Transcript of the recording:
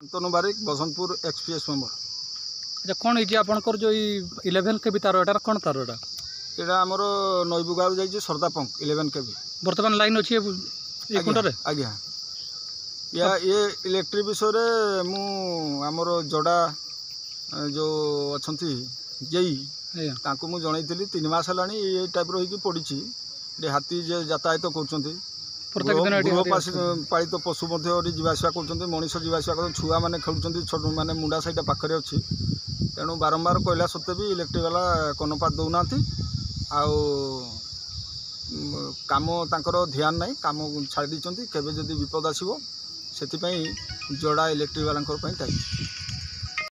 Shantanu Barik Basantpur ex PS member ଆଚ୍ଛା କ'ଣ ହେଇଛି ଆପଣଙ୍କର ଯେଉଁ ଏଇ ଇଲେଭେନ୍ କେ ବି ତାର ଏଇଟାର କ'ଣ ତାର ଏଇଟା ଏଇଟା ଆମର ନଈବୁଗାରୁ ଯାଇଛି ସର୍ଦା ପମ୍ପ ଇଲେଭେନ୍ କେ ବି ବର୍ତ୍ତମାନ ଲାଇନ୍ ଅଛି ଏ ଖୁଣ୍ଟରେ ଆଜ୍ଞା ୟା ଇଏ ଇଲେକ୍ଟ୍ରି ବିଷୟରେ ମୁଁ ଆମର ଜଡ଼ା ଯେଉଁ ଅଛନ୍ତି ଜେଇ ତାଙ୍କୁ ମୁଁ ଜଣେଇଥିଲି ତିନି ମାସ ହେଲାଣି ଏଇ ଟାଇପ୍ର ହେଇକି ପଡ଼ିଛି ଯେ ହାତୀ ଯେ ଯାତାୟାତ କରୁଛନ୍ତି ଗୃହପାଳିତ ପଶୁ ମଧ୍ୟ ଯିବା ଆସିବା କରୁଛନ୍ତି ମଣିଷ ଯିବା ଆସିବା କରୁଛନ୍ତି ଛୁଆମାନେ ଖେଳୁଛନ୍ତି ମାନେ ମୁଣ୍ଡା ସେଇଟା ପାଖରେ ଅଛି ତେଣୁ ବାରମ୍ବାର କହିଲା ସତ୍ତ୍ୱେ ବି ଇଲେକ୍ଟ୍ରି ବାଲା କର୍ଣ୍ଣପାତ ଦେଉନାହାନ୍ତି ଆଉ କାମ ତାଙ୍କର ଧ୍ୟାନ ନାହିଁ କାମ ଛାଡ଼ି ଦେଇଛନ୍ତି କେବେ ଯଦି ବିପଦ ଆସିବ ସେଥିପାଇଁ ଯୋଡ଼ା ଇଲେକ୍ଟ୍ରି ବାଲାଙ୍କର ପାଇଁ ଦାୟୀ